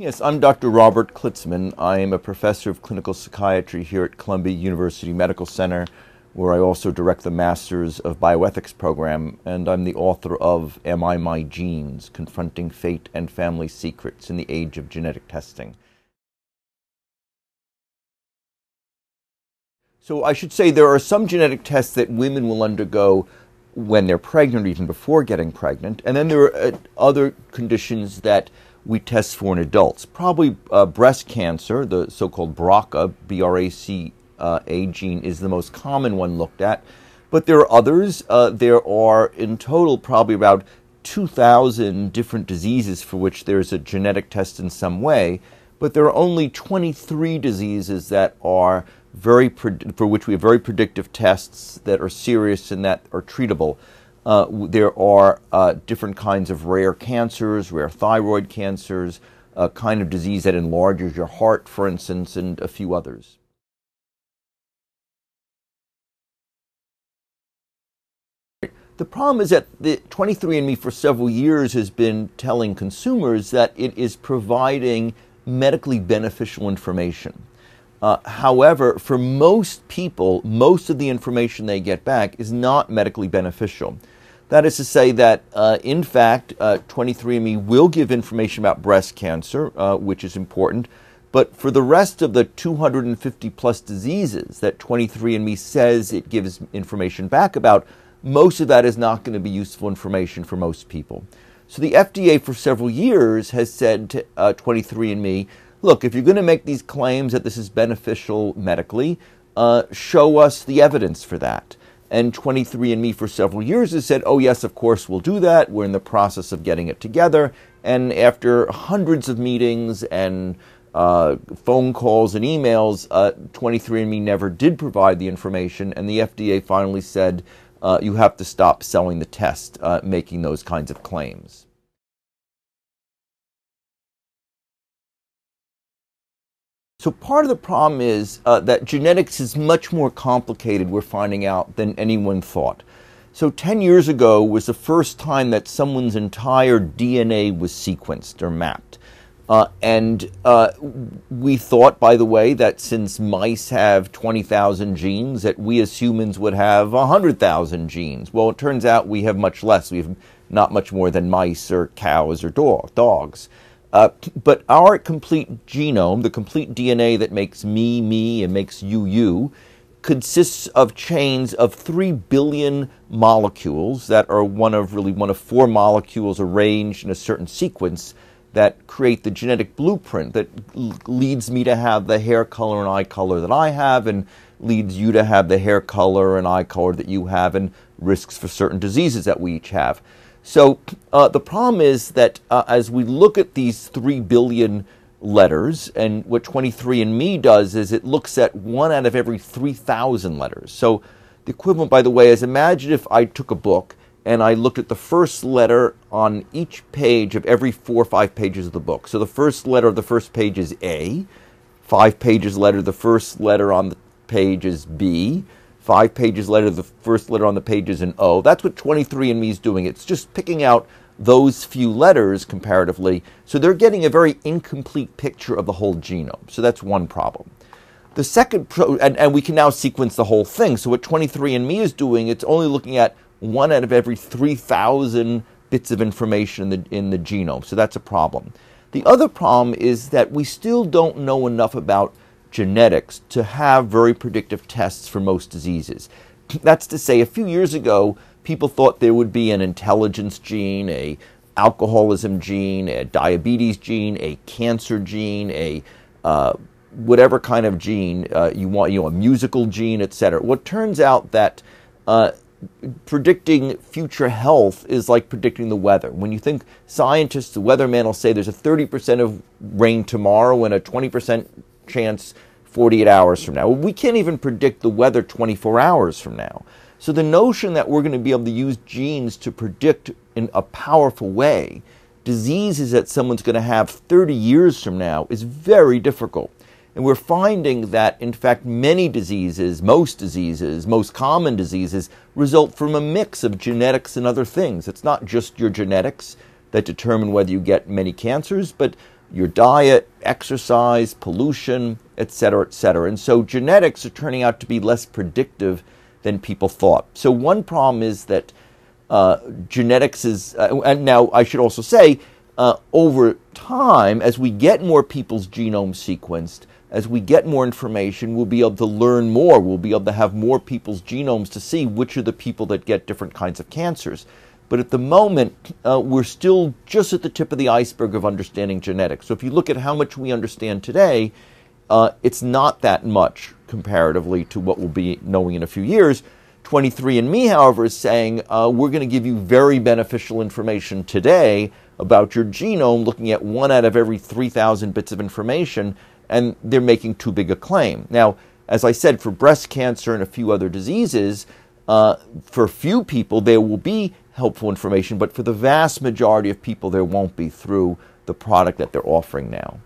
Yes, I'm Dr. Robert Klitzman. I am a professor of clinical psychiatry here at Columbia University Medical Center, where I also direct the Masters of Bioethics program, and I'm the author of Am I My Genes? Confronting Fate and Family Secrets in the Age of Genetic Testing. So I should say there are some genetic tests that women will undergo when they're pregnant even before getting pregnant, and then there are uh, other conditions that we test for in adults. Probably uh, breast cancer, the so called BRCA, B R A C A gene, is the most common one looked at. But there are others. Uh, there are in total probably about 2,000 different diseases for which there's a genetic test in some way. But there are only 23 diseases that are very for which we have very predictive tests that are serious and that are treatable. Uh, there are uh, different kinds of rare cancers, rare thyroid cancers, a kind of disease that enlarges your heart, for instance, and a few others. The problem is that the 23andMe for several years has been telling consumers that it is providing medically beneficial information. Uh, however, for most people, most of the information they get back is not medically beneficial. That is to say that, uh, in fact, uh, 23andMe will give information about breast cancer, uh, which is important. But for the rest of the 250 plus diseases that 23andMe says it gives information back about, most of that is not going to be useful information for most people. So the FDA for several years has said to uh, 23andMe, look, if you're going to make these claims that this is beneficial medically, uh, show us the evidence for that. And 23andMe for several years has said, oh, yes, of course, we'll do that. We're in the process of getting it together. And after hundreds of meetings and uh, phone calls and emails, uh, 23andMe never did provide the information. And the FDA finally said, uh, you have to stop selling the test, uh, making those kinds of claims. So part of the problem is uh, that genetics is much more complicated, we're finding out, than anyone thought. So 10 years ago was the first time that someone's entire DNA was sequenced or mapped. Uh, and uh, we thought, by the way, that since mice have 20,000 genes, that we as humans would have 100,000 genes. Well, it turns out we have much less. We have not much more than mice or cows or dog, dogs. Uh, but our complete genome, the complete DNA that makes me, me, and makes you, you, consists of chains of three billion molecules that are one of really one of four molecules arranged in a certain sequence that create the genetic blueprint that leads me to have the hair color and eye color that I have, and leads you to have the hair color and eye color that you have, and risks for certain diseases that we each have. So uh, the problem is that uh, as we look at these 3 billion letters, and what 23andMe does is it looks at one out of every 3,000 letters. So the equivalent, by the way, is imagine if I took a book and I looked at the first letter on each page of every four or five pages of the book. So the first letter of the first page is A, five pages later, the first letter on the page is B, five pages later, the first letter on the page is an O. That's what 23andMe is doing. It's just picking out those few letters comparatively. So they're getting a very incomplete picture of the whole genome. So that's one problem. The second, pro- and, and we can now sequence the whole thing. So what 23andMe is doing, it's only looking at one out of every 3,000 bits of information in the, in the genome. So that's a problem. The other problem is that we still don't know enough about genetics to have very predictive tests for most diseases. That's to say, a few years ago, people thought there would be an intelligence gene, a alcoholism gene, a diabetes gene, a cancer gene, a uh, whatever kind of gene uh, you want, you know, a musical gene, etc. What turns out that uh, predicting future health is like predicting the weather. When you think scientists, the weatherman will say there's a 30% of rain tomorrow and a 20% chance 48 hours from now. We can't even predict the weather 24 hours from now. So the notion that we're going to be able to use genes to predict in a powerful way diseases that someone's going to have 30 years from now is very difficult. And we're finding that, in fact, many diseases, most diseases, most common diseases, result from a mix of genetics and other things. It's not just your genetics that determine whether you get many cancers, but your diet, exercise, pollution, et cetera, et cetera. And so genetics are turning out to be less predictive than people thought. So one problem is that uh, genetics is, uh, and now I should also say, uh, over time, as we get more people's genomes sequenced, as we get more information, we'll be able to learn more. We'll be able to have more people's genomes to see which are the people that get different kinds of cancers. But at the moment, uh, we're still just at the tip of the iceberg of understanding genetics. So if you look at how much we understand today, uh, it's not that much comparatively to what we'll be knowing in a few years. 23andMe, however, is saying uh, we're going to give you very beneficial information today about your genome, looking at one out of every 3,000 bits of information, and they're making too big a claim. Now, as I said, for breast cancer and a few other diseases, uh, for few people, there will be helpful information, but for the vast majority of people, there won't be through the product that they're offering now.